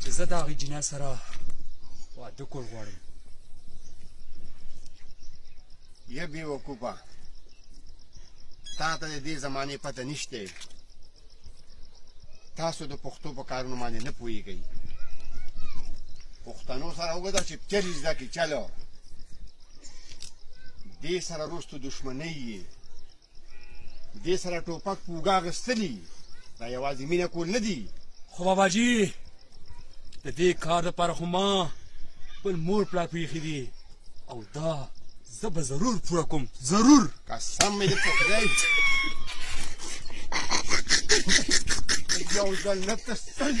چې زه د هغې جینۍ سره واده کول غواړم یا بې وقوفه تا ته د دې زمانې پته نشته تاسو د پښتو په کارونو باندې نه پوهېږئ پښتنو سره وګوره چې چرې زده کړي چلو دې سره وروسته دښمنۍ یې دې سره ټوپک پوګا غستلی دا یوازې مینه کول نه دي خو بابا جی د دې کار لپاره خو ما بل مور پلا پیخي دي او دا زه به ضرور پوره کوم ضرور قسم مې دې په خدای یو ځل نه ته ستړی